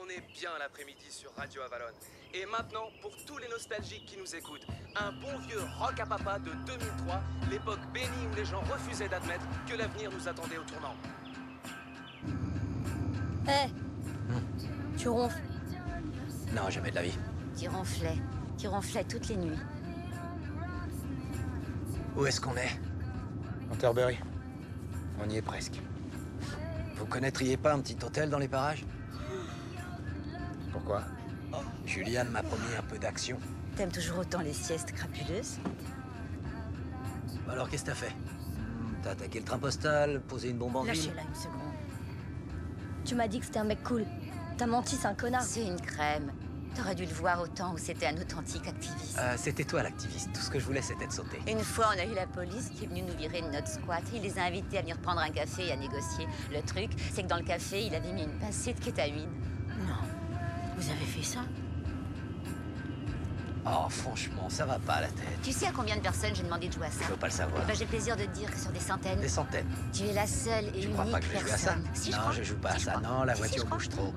on est bien l'après-midi sur Radio Avalon. Et maintenant, pour tous les nostalgiques qui nous écoutent, un bon vieux rock à papa de 2003, l'époque bénie où les gens refusaient d'admettre que l'avenir nous attendait au tournant. Hé Tu ronfles. Non, jamais de la vie. Tu ronflais. Tu ronflais toutes les nuits. Où est-ce qu'on est? Canterbury. On y est presque. Vous connaîtriez pas un petit hôtel dans les parages? Pourquoi Juliane m'a promis un peu d'action. T'aimes toujours autant les siestes crapuleuses Alors qu'est-ce que t'as fait T'as attaqué le train postal, posé une bombe en ville Lâchez-la une seconde. Tu m'as dit que c'était un mec cool. T'as menti, c'est un connard. C'est une crème. T'aurais dû le voir autant où c'était un authentique activiste. Euh, C'était toi l'activiste. Tout ce que je voulais, c'était de sauter. Une fois, on a eu la police qui est venue nous virer de notre squat. Il les a invités à venir prendre un café et à négocier. Le truc, c'est que dans le café, il avait mis une pincée de kétamine. Non. Vous avez fait ça Oh, franchement, ça va pas la tête. Tu sais à combien de personnes j'ai demandé de jouer à ça Je veux pas le savoir. Ben, J'ai le plaisir de te dire que sur des centaines, Des centaines. tu es la seule et Tu unique crois pas que je jouer à ça. Si, Non, crois. je joue pas à ça. Non, la Si, voiture je bouge trop.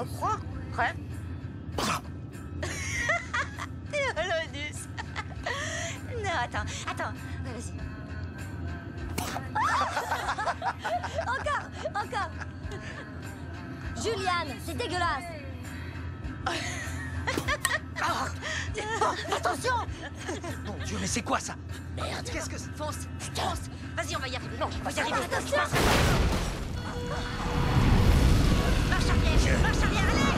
Oh, crois Prêt Non, attends, attends. Vas-y. Encore Encore Juliane, c'est dégueulasse Attention. Mon Dieu, mais c'est quoi ça? Merde. Qu'est-ce que c'est? Fonce Fonce. Vas-y, on va y arriver. Non, on va y arriver. Attention. Marche arrière. Marche arrière, allez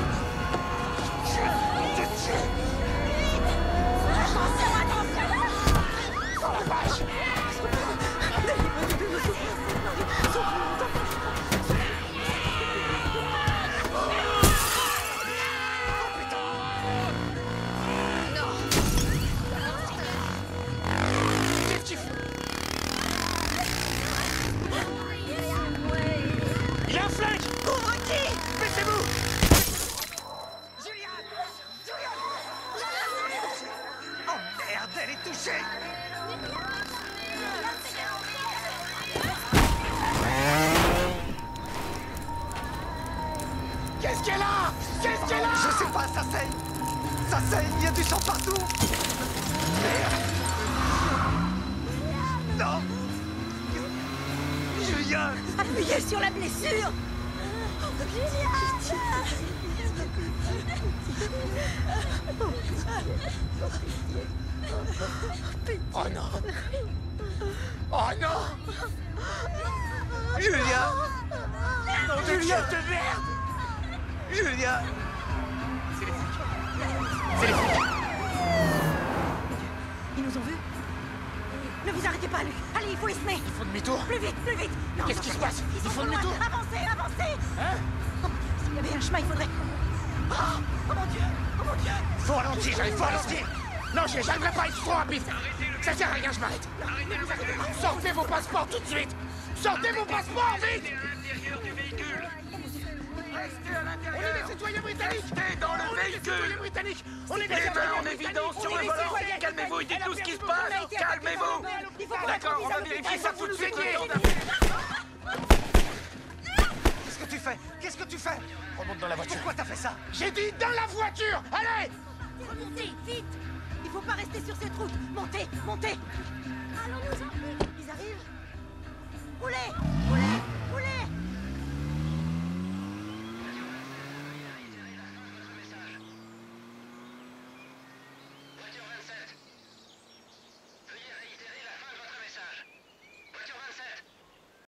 Qu'est-ce qu'elle a? Qu'est-ce qu'elle a? Je sais pas, ça saigne. Ça saigne, il y a du sang partout. Merde Non Julien Appuyez sur la blessure Oh non. Oh non. Julien Non, Julien de merde. Julien Ils nous ont vus. Ne vous arrêtez pas, Luc. Allez, il faut esmer Ils font demi-tour. Plus vite, plus vite. Qu'est-ce qui se passe Ils Ils font demi-tour. Avancez, avancez. Hein Oh, S'il y avait un chemin, il faudrait... Oh, oh mon Dieu. Oh mon Dieu. Faut ralentir, j'arrive, faut ralentir Non, j'y j'arriverai pas, ils sont trop rapides Ça sert à rien, je m'arrête. Sortez vos passeports tout de suite. Sortez vos passeports, vite. On est des citoyens britanniques. Restez dans le On est des véhicule. citoyens britanniques. On est des Les citoyens mains en britanniques. évidence sur le volant. Calmez-vous et britanniques. dites-nous ce qui se passe. Calmez-vous. D'accord, on va vérifier ça tout de suite Qu'est-ce que tu fais? Qu'est-ce que tu fais? Remonte dans la voiture. Pourquoi t'as fait ça? J'ai dit dans la voiture. Allez Remontez, vite. Il faut pas rester sur cette route. Montez, montez. Allons-nous en Ils arrivent. Roulez.